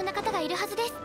要な方がいるはずです。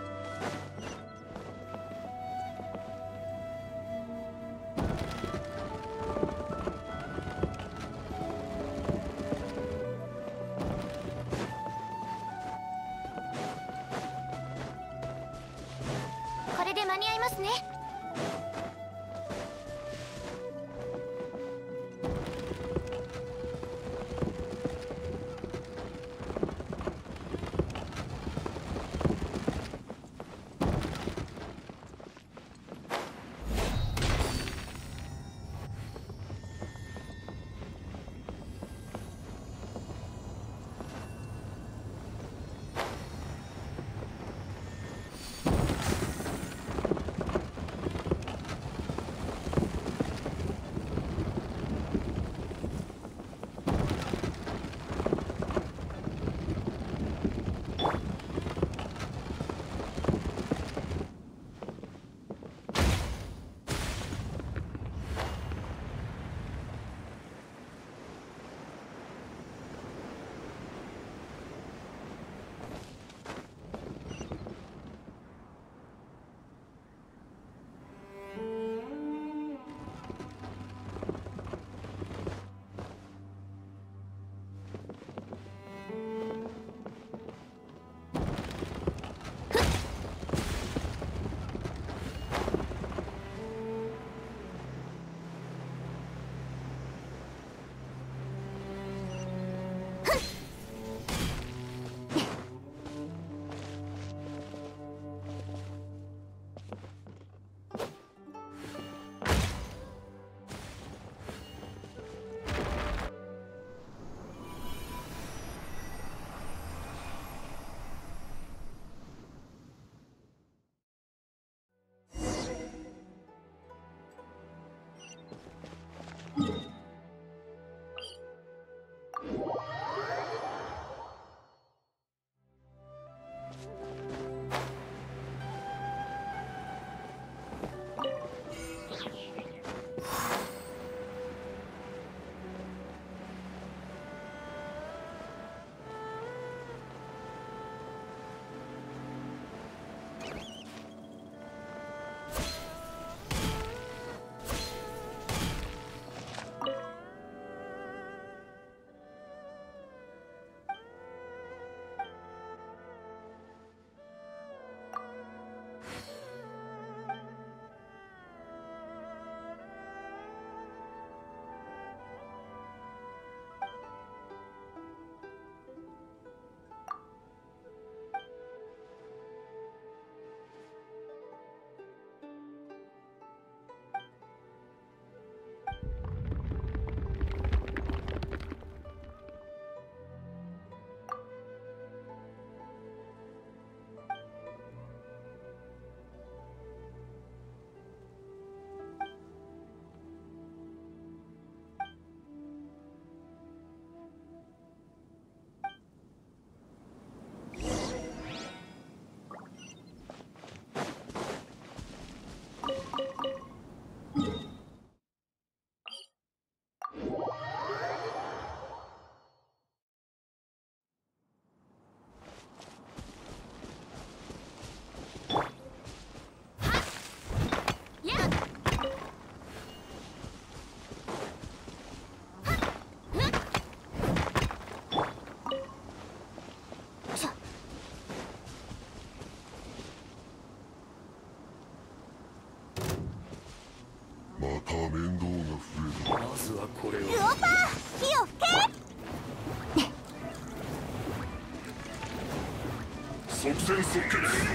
戦即決。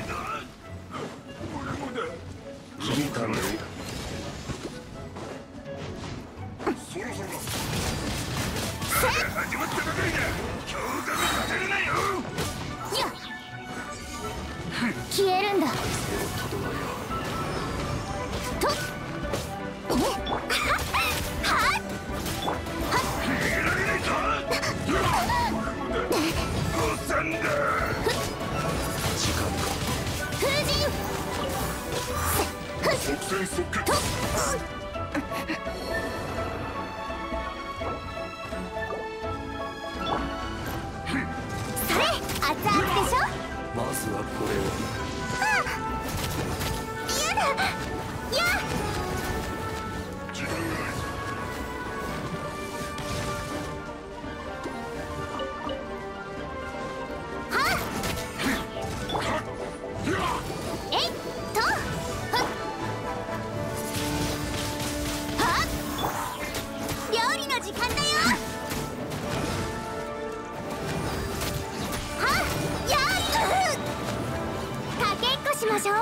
しょう。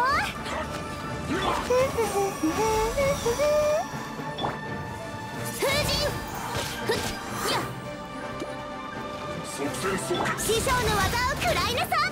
師匠の技を食らいなさい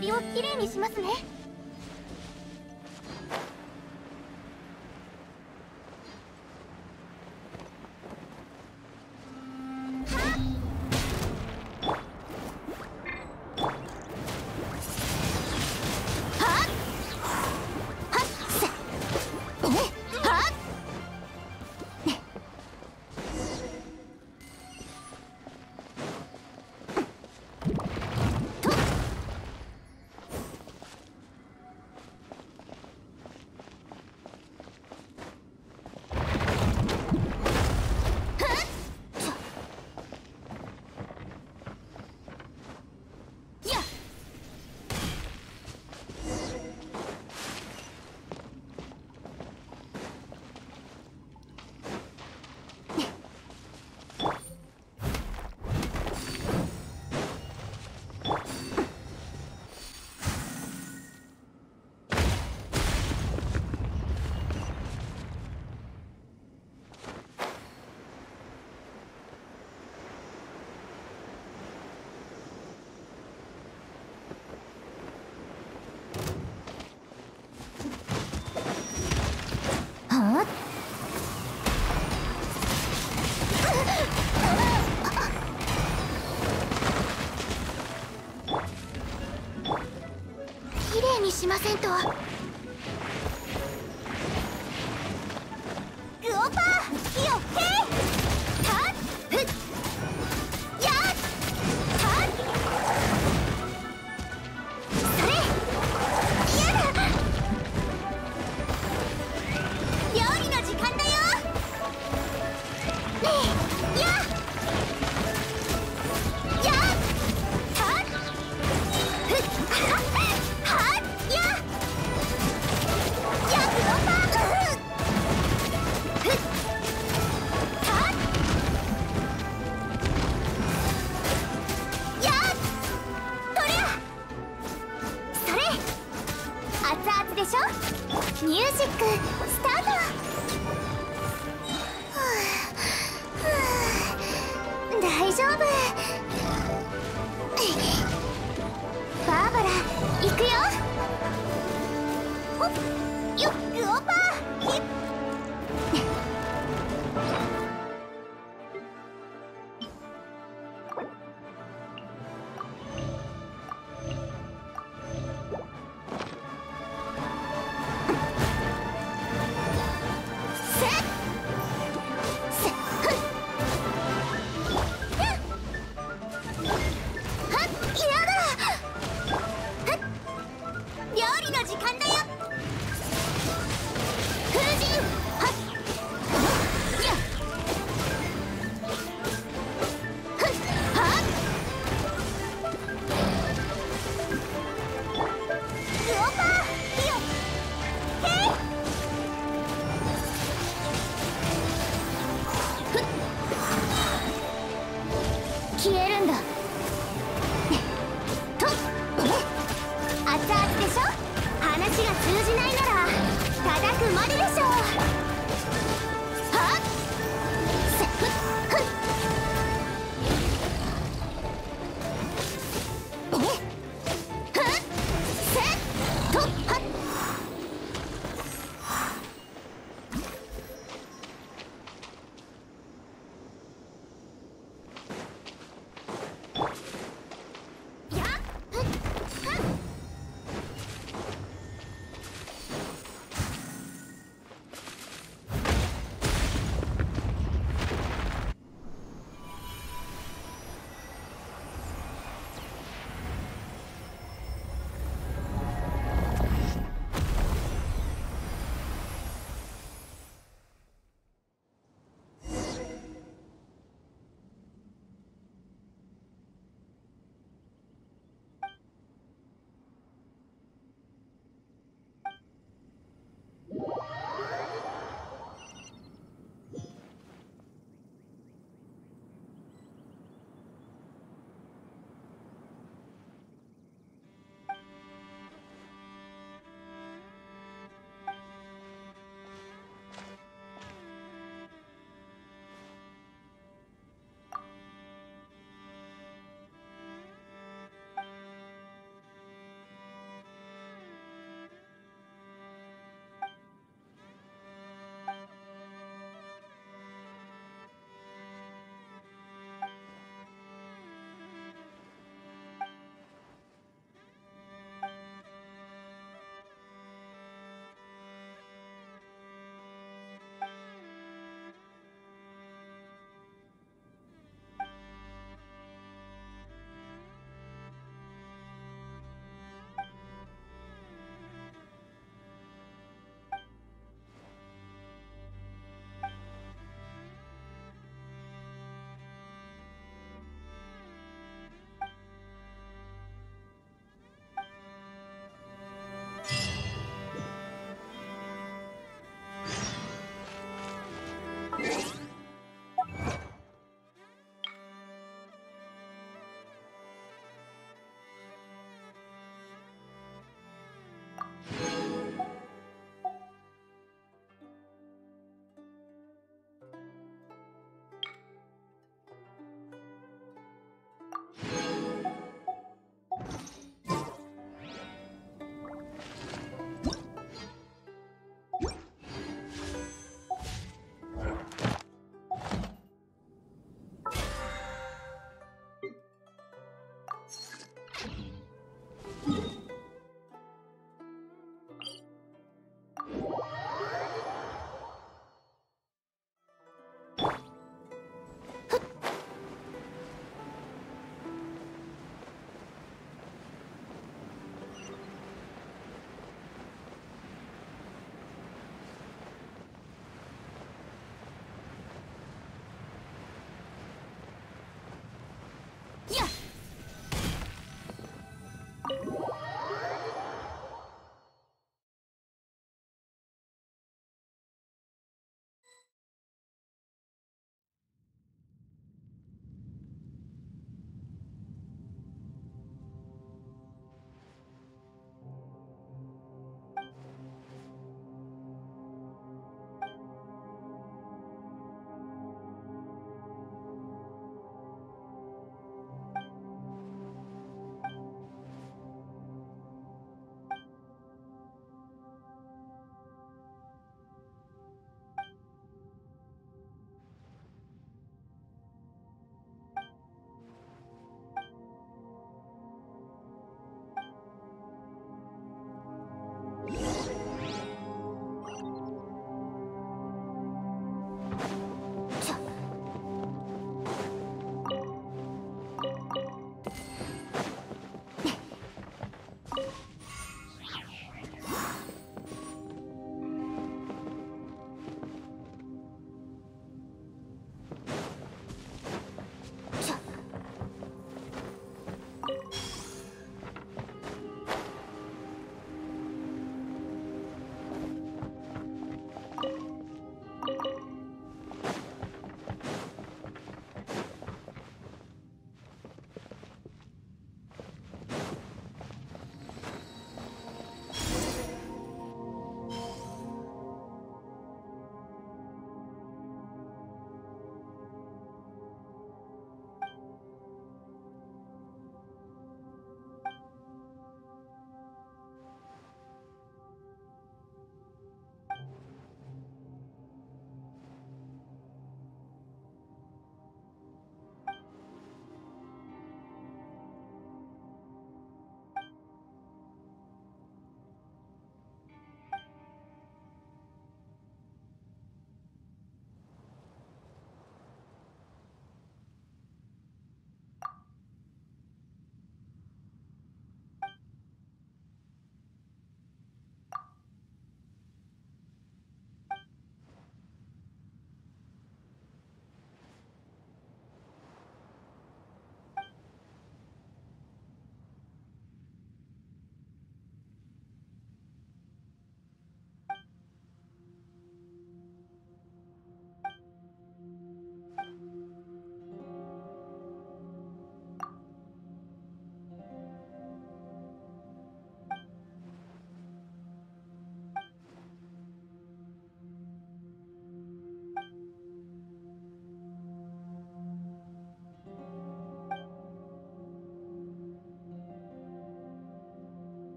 りをきれいにしますね。しませんと。でしょ？ミュージックスタート、はあはあ、大丈夫。バーバラ行くよ。おっよっオパー！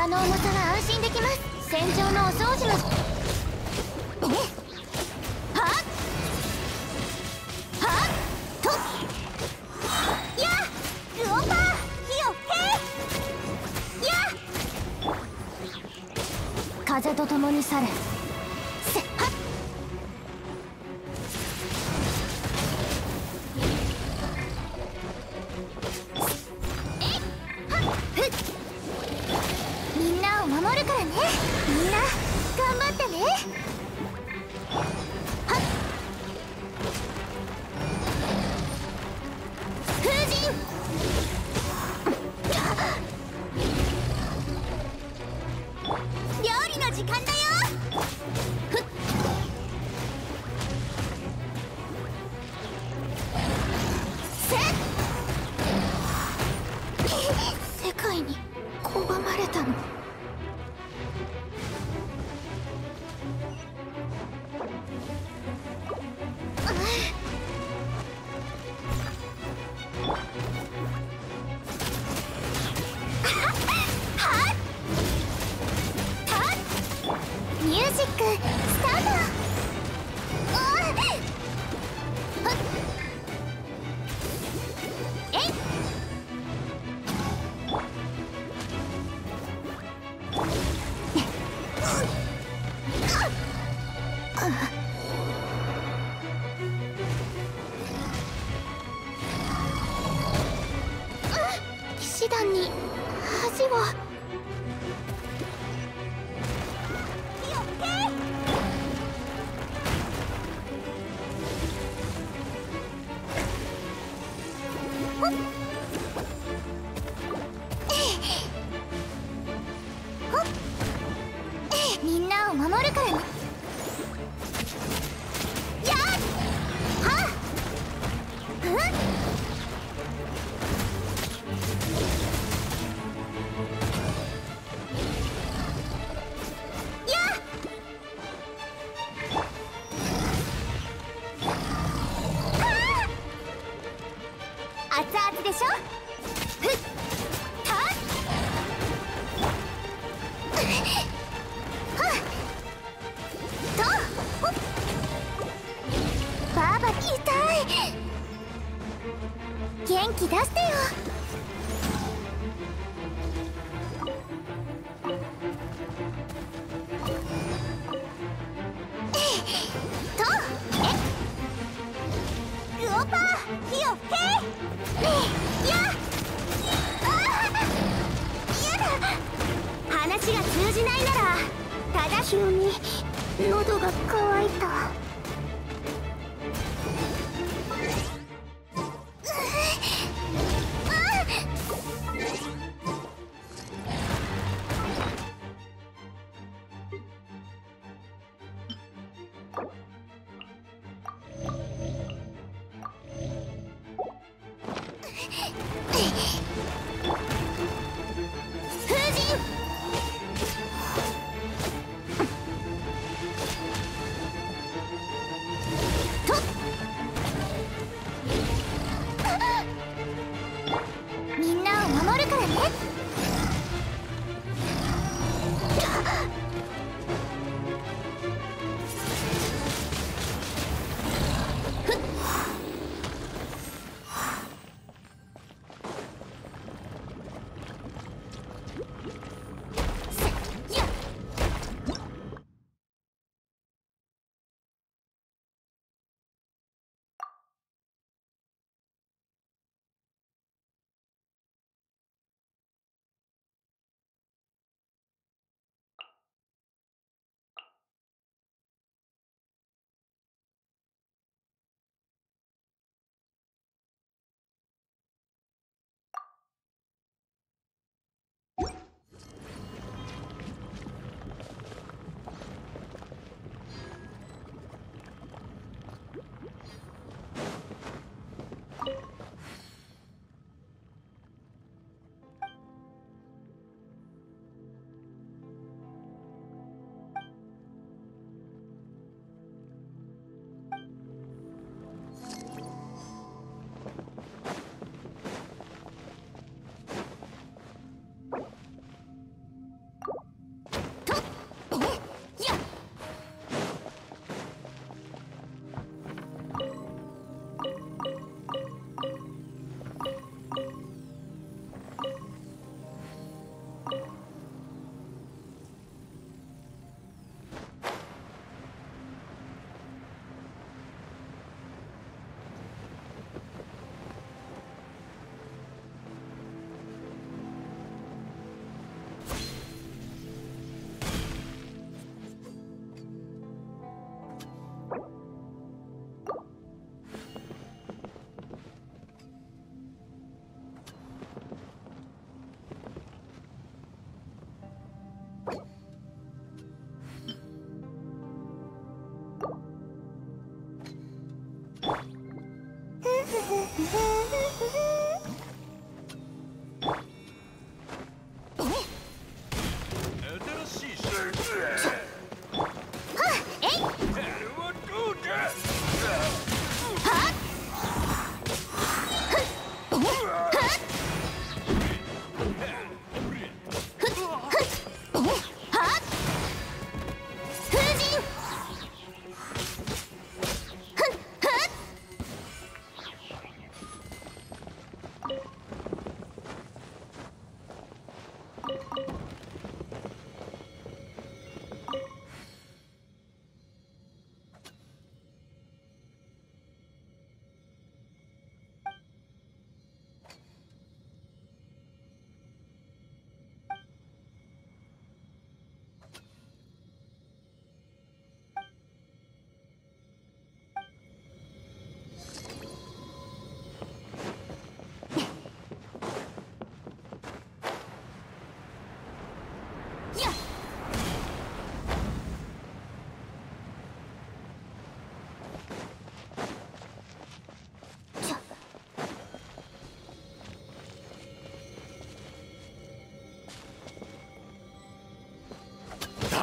縄の重さは安心できます。戦場のお掃除も。え？は？っは？っと？や！ルオパー火をへや！風と共に去れ。ミュージックスタート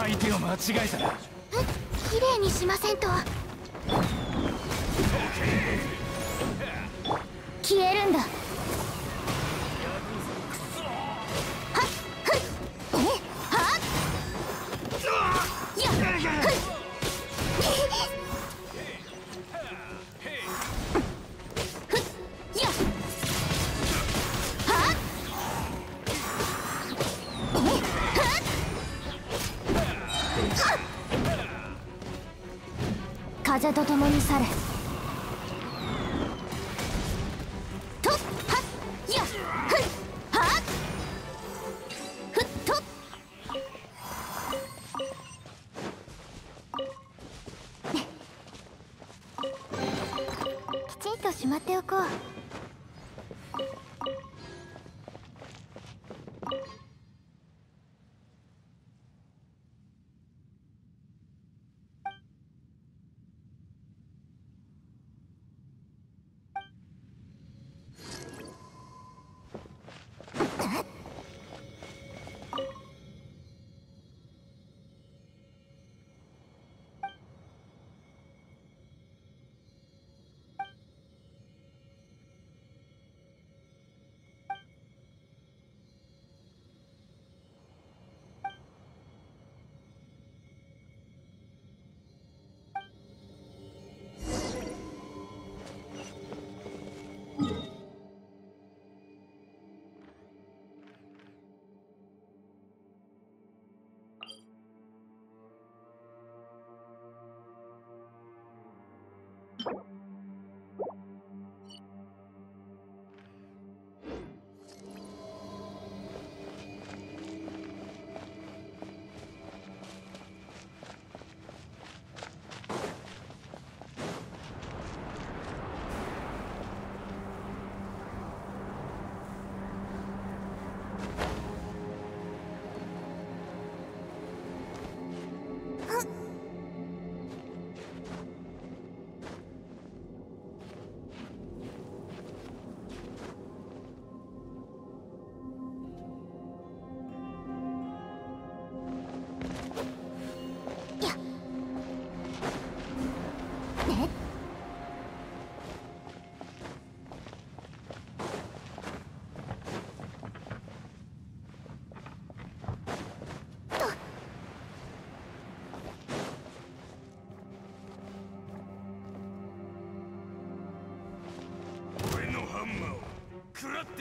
相手を間違えた。ら綺麗にしませんと。風と共に去れ。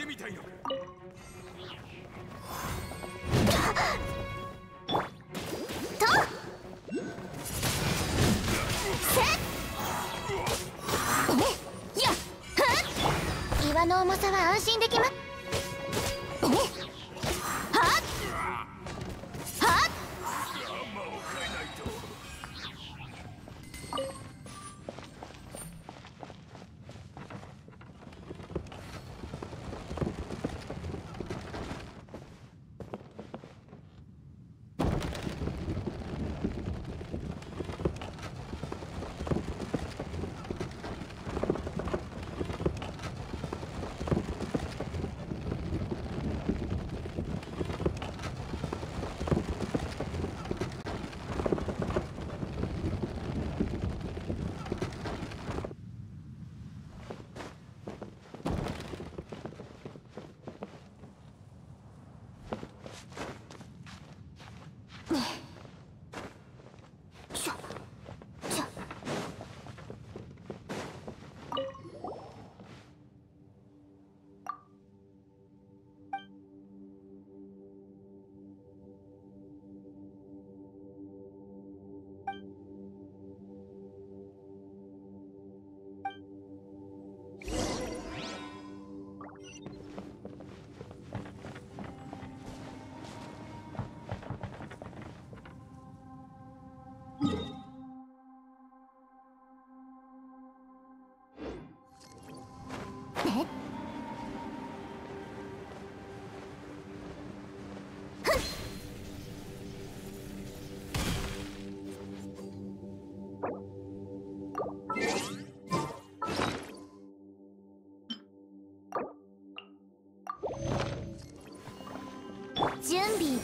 みたい岩の重さは安心できま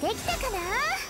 できたかな？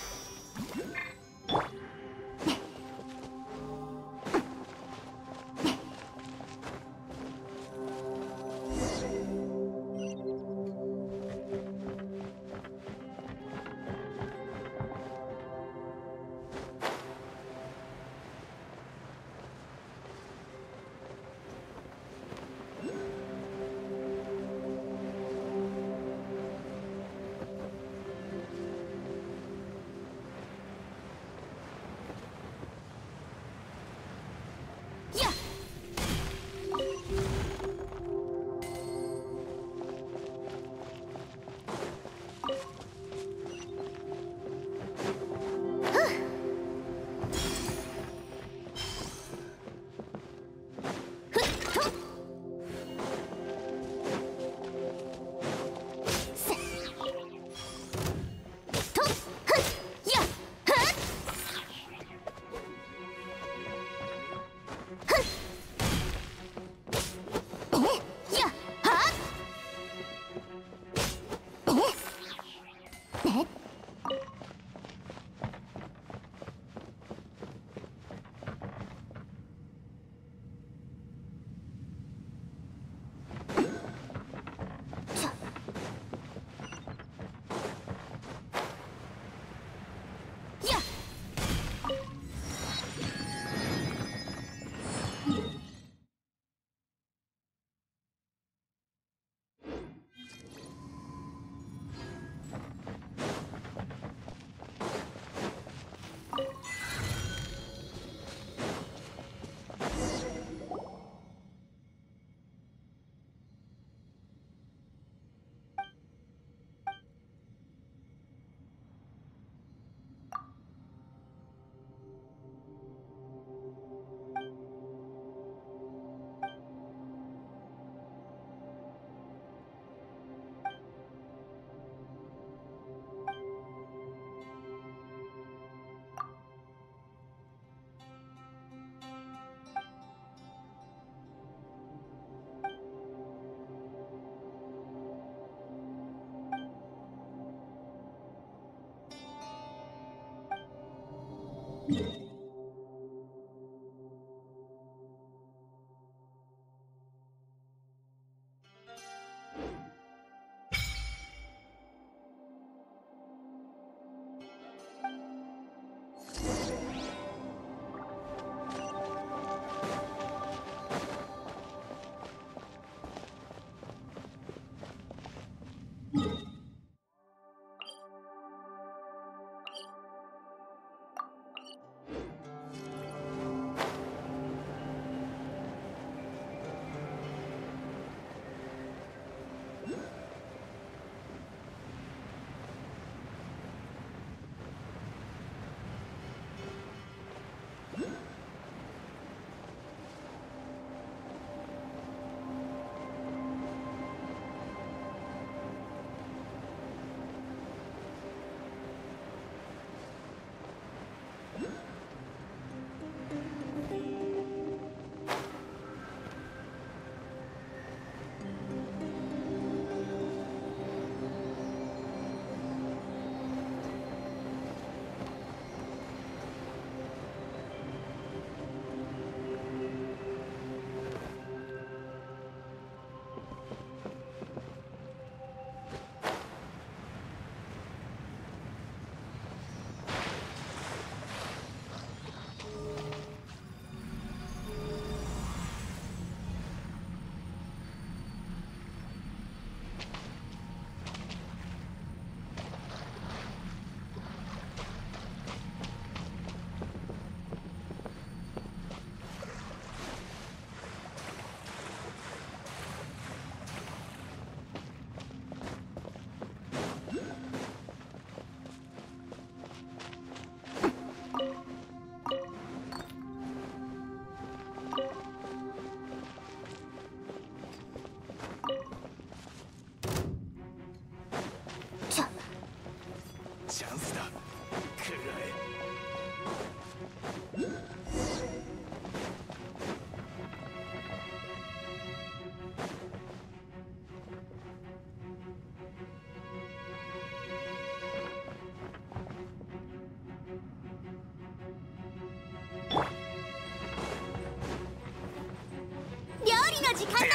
の時間だよ。